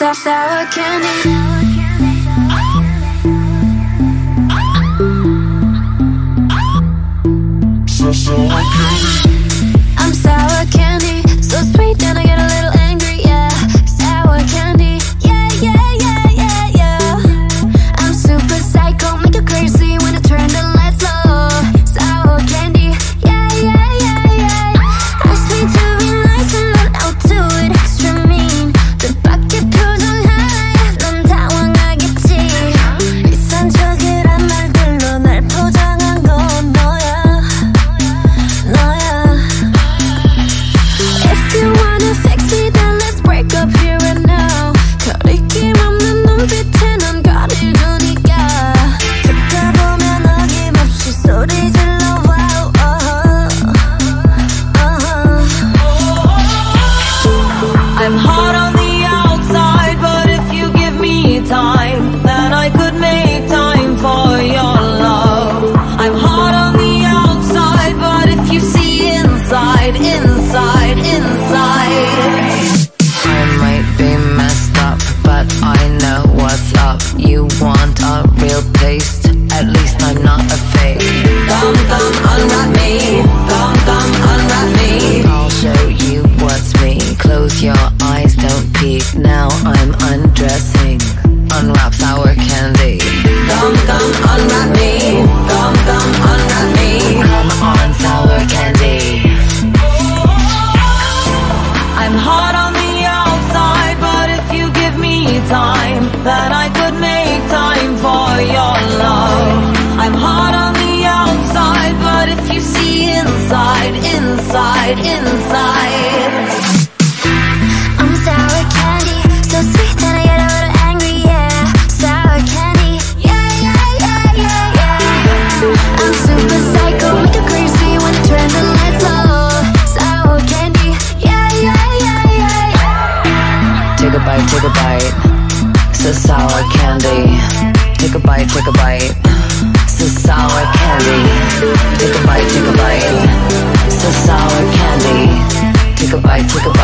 sour, sour candy. I'm sorry. inside. I'm sour candy, so sweet I get a little angry, yeah. Sour candy, yeah, yeah, yeah, yeah, yeah. I'm super psycho, make you crazy when I turn the lights low. Sour candy, yeah, yeah, yeah, yeah, yeah. Take a bite, take a bite. It's a sour candy. Take a bite, take a bite. body, take a